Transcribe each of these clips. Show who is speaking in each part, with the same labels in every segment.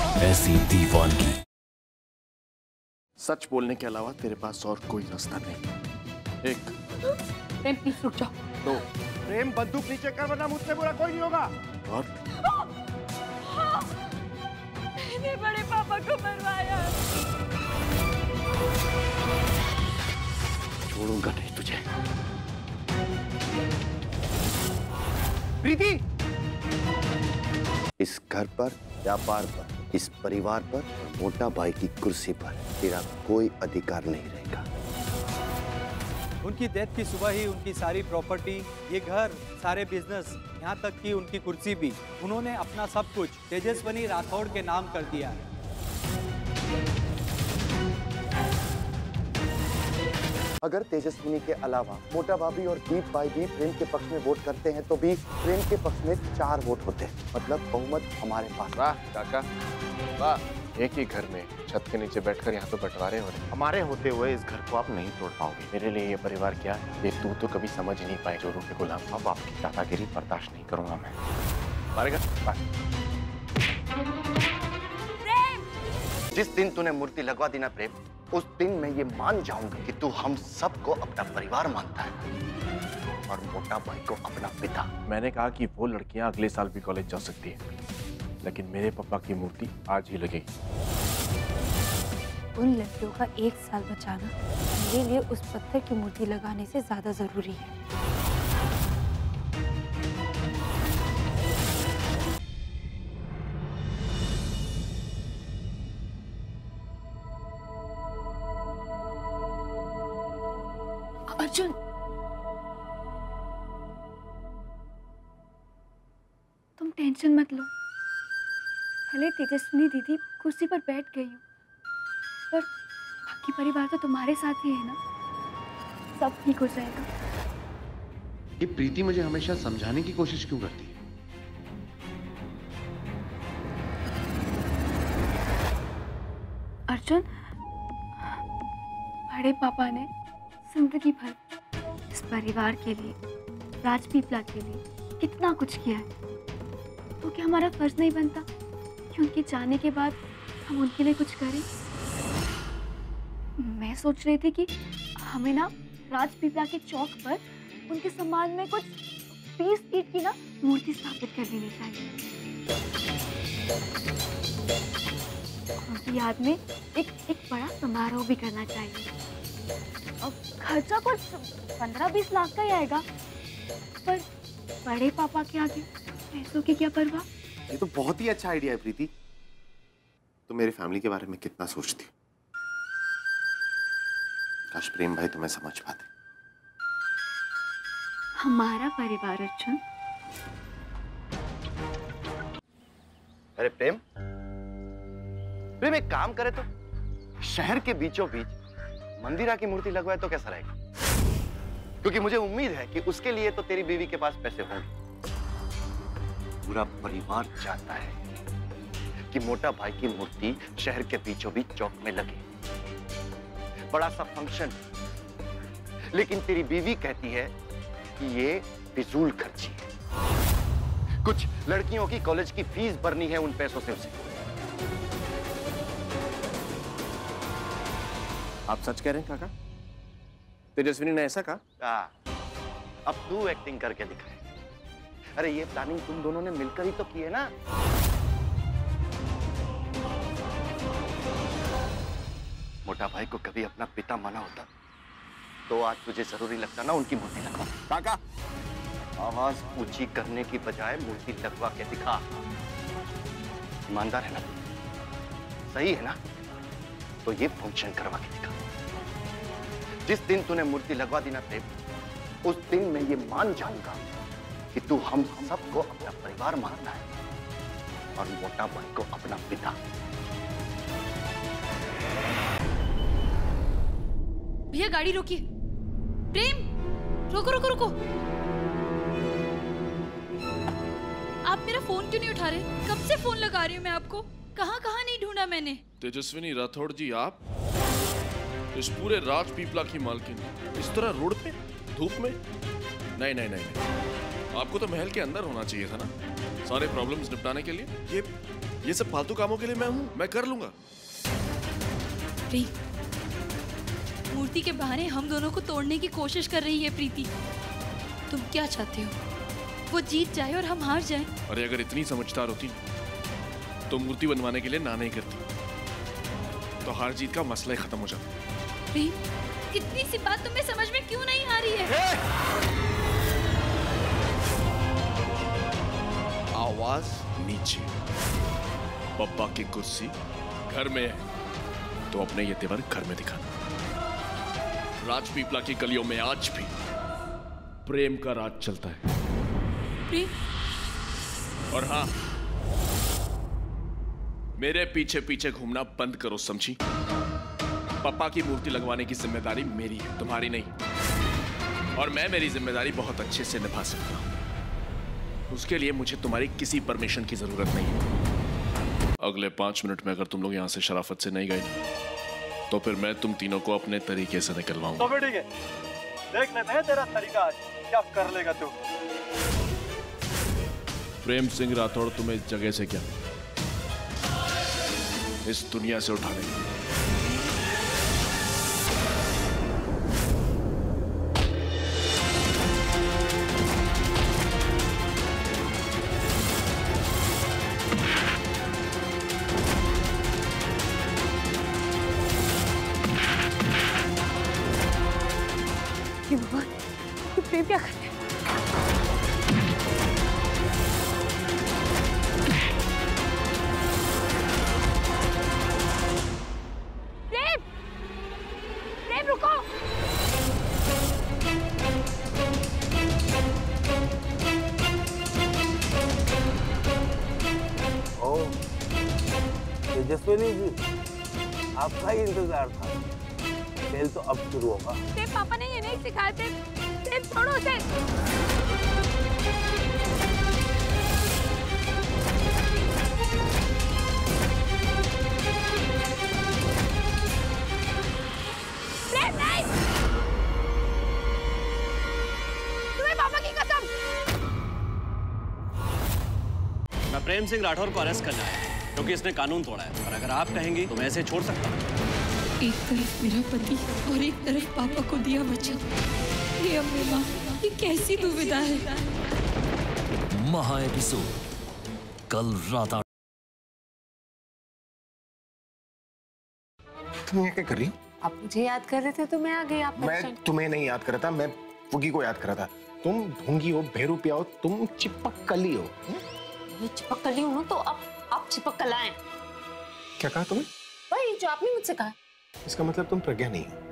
Speaker 1: ऐसी दीवानगी।
Speaker 2: सच बोलने के अलावा तेरे पास और कोई रास्ता नहीं। एक।
Speaker 3: प्रेम प्लीज़ रुक जाओ।
Speaker 2: दो।
Speaker 4: प्रेम बंदूक नीचे कर वरना मुझसे बुरा कोई नहीं होगा।
Speaker 2: और?
Speaker 3: मैंने बड़े पापा को मरवाया।
Speaker 2: छोड़ूँगा नहीं तुझे।
Speaker 4: प्रीति!
Speaker 5: इस घर पर या पार पर। इस परिवार पर, मोटा भाई की कुर्सी पर तेरा कोई अधिकार नहीं रहेगा।
Speaker 6: उनकी डेथ की सुबह ही उनकी सारी प्रॉपर्टी, ये घर, सारे बिज़नेस, यहाँ तक कि उनकी कुर्सी भी, उन्होंने अपना सब कुछ तेजस्वनी राठौड़ के नाम कर दिया है।
Speaker 5: अगर तेजस्विनी के अलावा मोटा भाभी और दीप भाई भी प्रेम के पक्ष में वोट करते हैं तो भी प्रेम के पक्ष में चार वोट होते हैं। मतलब बहुमत हमारे पास।
Speaker 2: वाह काका वाह। एक ही घर में छत के नीचे बैठकर यहाँ पे बंटवारे हो रहे हमारे होते हुए इस घर को आप नहीं तोड़ पाओगे। मेरे लिए ये परिवार क्या? है ये तू तो कभी समझ नहीं पाए जोरों के गुलाम अब आपकी दादागिरी बर्दाश्त नहीं करूँगा मैं। मारेगा।
Speaker 5: जिस दिन तूने मूर्ति लगवा दी ना प्रेम उस दिन मैं ये मान जाऊँगा कि तू हम सबको अपना परिवार मानता है और मोटा भाई को अपना पिता।
Speaker 2: मैंने कहा कि वो लड़कियाँ अगले साल भी कॉलेज जा सकती है लेकिन मेरे पापा की मूर्ति आज ही लगेगी।
Speaker 7: उन लड़कियों का एक साल बचाना मेरे लिए उस पत्थर की मूर्ति लगाने से ज़्यादा ज़रूरी है। अर्जुन तुम टेंशन मत लो। भले तेजस्विनी दीदी कुर्सी पर बैठ गई हो पर बाकी परिवार तो तुम्हारे साथ ही है ना? सब ठीक हो जाएगा।
Speaker 4: ये प्रीति मुझे हमेशा समझाने की कोशिश क्यों करती? है
Speaker 7: अर्जुन बड़े पापा ने ज़िंदगी भर इस परिवार के लिए, राजपीपला के लिए, कितना कुछ किया है। तो क्या हमारा फ़र्ज़ नहीं बनता कि उनके जाने के बाद हम उनके लिए कुछ करें? मैं सोच रही थी कि हमें ना राजपीपला के चौक पर उनके सम्मान में कुछ बीस ईट की ना मूर्ति स्थापित कर देनी चाहिए। उनकी याद में एक एक बड़ा समारोह भी करना चाहिए। खर्चा कुछ पंद्रह बीस लाख का ही आएगा। पर बड़े पापा के आगे पैसों की क्या परवाह?
Speaker 2: ये तो बहुत ही अच्छा आइडिया है प्रीति। तो मेरी फैमिली के बारे में कितना सोचती हो? काश प्रेम भाई तुम्हें समझ पाते।
Speaker 7: हमारा परिवार अर्जुन।
Speaker 5: अरे प्रेम? प्रेम एक काम करे तो। शहर के बीचों बीच मंदिरा की मूर्ति लगवाए तो कैसा रहेगा? क्योंकि मुझे उम्मीद है कि उसके लिए तो तेरी बीवी के पास पैसे होंगे। पूरा परिवार चाहता है कि मोटा भाई की मूर्ति शहर के बीचों बीच चौक में लगे। बड़ा सा फ़ंक्शन लेकिन तेरी बीवी कहती है कि ये फिजूल खर्ची है। कुछ लड़कियों की कॉलेज की फ़ीस भरनी है उन पैसों से उसे।
Speaker 2: आप सच कह रहे हैं काका? तेजस्विनी ने ऐसा कहा?
Speaker 5: अब तू एक्टिंग करके दिखाए। अरे ये प्लानिंग तुम दोनों ने मिलकर ही तो की है ना? मोटा भाई को कभी अपना पिता माना होता तो आज तुझे ज़रूरी लगता ना उनकी मूर्ति लगवा। काका! आवाज़ ऊँची करने की बजाय मूर्ति लगवा के दिखा। ईमानदार है ना? सही है ना? तो ये फ़ंक्शन करवा के दिखा। जिस दिन तूने मूर्ति लगवा दी ना प्रेम उस दिन मैं ये मान जाऊँगा कि तू हम सबको अपना परिवार मानता है और मोटा भाई को अपना पिता।
Speaker 3: भैया गाड़ी रोकिए। प्रेम रुको रुको रुको। आप मेरा फ़ोन क्यों नहीं उठा रहे? कब से फ़ोन लगा रही हूँ मैं आपको? कहाँ कहाँ नहीं ढूंढा मैंने?
Speaker 8: तेजस्विनी राठौड़ जी आप? इस पूरे राज पीपला की मालकिन। इस तरह रोड पे? धूप में? नहीं नहीं नहीं नहीं। आपको तो महल के अंदर होना चाहिए था ना? सारे प्रॉब्लम्स निपटाने के लिए? ये ये सब फालतू कामों के लिए मैं हूँ। मैं कर लूँगा।
Speaker 3: मूर्ति के बहाने हम दोनों को तोड़ने की कोशिश कर रही है प्रीति। तुम क्या चाहते हो? वो जीत जाए और हम हार जाएँ।
Speaker 8: अरे अगर इतनी समझदार होती तो मूर्ति बनवाने के लिए ना नहीं करती। तो हार जीत का मसला ही खत्म हो जाता।
Speaker 3: प्रीत इतनी सी बात तुम्हें समझ में क्यों नहीं आ रही है?
Speaker 8: आवाज़ नीचे। पप्पा की कुर्सी घर में है। तो अपने ये तेवर घर में दिखाना राजपीपला की गलियों में आज भी प्रेम का राज चलता है।
Speaker 3: प्रीत
Speaker 8: और हाँ मेरे पीछे पीछे घूमना बंद करो समझी? पापा की मूर्ति लगवाने की ज़िम्मेदारी मेरी है तुम्हारी नहीं। और मैं मेरी ज़िम्मेदारी बहुत अच्छे से निभा सकता हूँ। उसके लिए मुझे तुम्हारी किसी परमिशन की ज़रूरत नहीं है। अगले पाँच मिनट में अगर तुम लोग यहाँ से शराफत से नहीं गए ना, तो फिर मैं तुम तीनों को अपने तरीके से निकलवाऊँगा।
Speaker 6: तो ठीक है। देख लेते हैं तेरा तरीका आज क्या कर लेगा तू?
Speaker 8: प्रेम सिंह राठौड़ तुम्हें इस जगह से क्या? इस दुनिया से उठा लेंगे
Speaker 7: ही
Speaker 1: इंतज़ार था। खेल तो अब शुरू होगा।
Speaker 7: पापा ने ये नहीं प्रेम छोड़ो उसे। प्रेम पापा की कसम।
Speaker 9: मैं प्रेम सिंह राठौर को अरेस्ट करना है क्योंकि इसने कानून तोड़ा है। और अगर आप कहेंगी तो मैं इसे छोड़ सकता हूँ।
Speaker 3: एक तरफ़ मेरा पति और एक तरफ़ पापा को दिया वचन ये अम्मे माँ ये कैसी दुविधा है?
Speaker 10: महा एपिसोड। कल रात
Speaker 2: तुम यहाँ क्या कर? रही हो
Speaker 11: आप मुझे याद कर रहे थे तो मैं आ गई आप
Speaker 2: मैं तुम्हें नहीं याद कर रहा था मैं फुगी को याद कर रहा था। तुम ढूँगी हो भेरू पिया हो तुम चिपक कली हो
Speaker 11: मैं चिपक कली हूँ ना, तो अब आप चिपक कर लाए
Speaker 2: क्या कहा तुमने
Speaker 11: वही जो आपने मुझसे कहा।
Speaker 2: इसका मतलब तुम प्रज्ञा नहीं हो।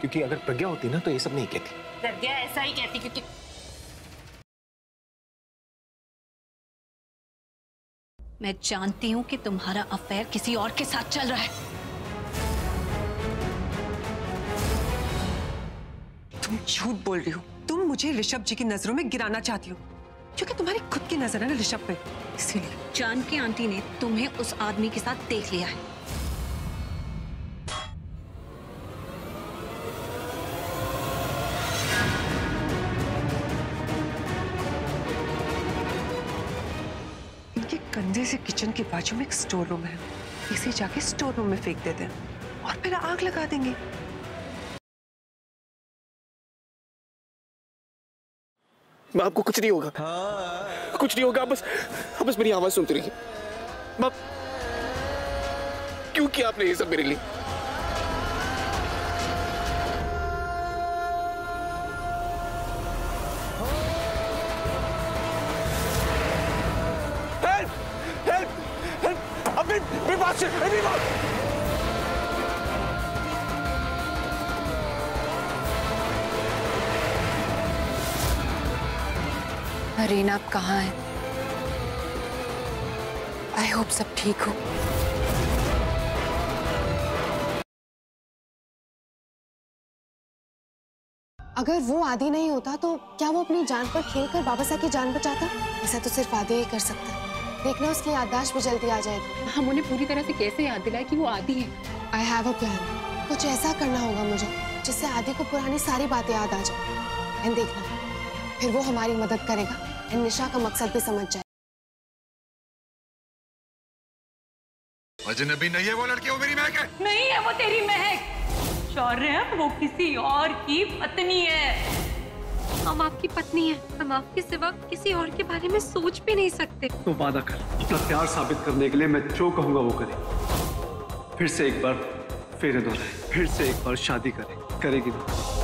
Speaker 2: क्योंकि अगर प्रज्ञा होती ना तो ये सब नहीं कहती।
Speaker 11: प्रज्ञा ऐसा ही कहती क्योंकि मैं जानती हूँ कि तुम्हारा अफेयर किसी और के साथ चल रहा है।
Speaker 12: तुम झूठ बोल रही हो। तुम मुझे ऋषभ जी की नज़रों में गिराना चाहती हो। क्योंकि तुम्हारी खुद की नज़र है ना ऋषभ पे। इसीलिए।
Speaker 11: जानकी आंटी ने तुम्हें उस आदमी के साथ देख लिया है।
Speaker 12: इनके से किचन के बाजू में एक स्टोर रूम है। इसे जाके स्टोर रूम में फेंक देते हैं और फिर आग लगा देंगे।
Speaker 2: मैं आपको कुछ नहीं होगा। हाँ। कुछ नहीं होगा, आप बस आप बस मेरी आवाज़ सुनते रहिए। क्यों किया आपने ये सब मेरे लिए? पास
Speaker 11: रीना आप कहाँ है? आई होप सब ठीक हो।
Speaker 13: अगर वो आदि नहीं होता तो क्या वो अपनी जान पर खेल कर बाबा साहब की जान बचाता? ऐसा तो सिर्फ़ आदि ही कर सकता। देखना उसकी याददाश्त भी जल्दी आ जाएगी।
Speaker 14: हम उन्हें पूरी तरह से कैसे याद दिलाए कि वो आदि है?
Speaker 13: आई हैव अ प्लान कुछ ऐसा करना होगा मुझे जिससे आदि को पुरानी सारी बातें याद आ जाए। एंड देखना फिर वो हमारी मदद करेगा। एंड निशा का मकसद भी समझ जाए।
Speaker 15: अजनबी नहीं है वो लड़की वो मेरी महक है।
Speaker 14: नहीं है वो तेरी महक। शौर्य वो किसी और की पत्नी है।
Speaker 16: हम आपकी पत्नी हैं। हम आपके सिवा किसी और के बारे में सोच भी नहीं सकते।
Speaker 17: तो वादा कर, अपना प्यार साबित करने के लिए मैं जो कहूँगा वो करें। फिर से एक बार, फेरे दोहराए फिर से एक बार शादी करें। करेगी ना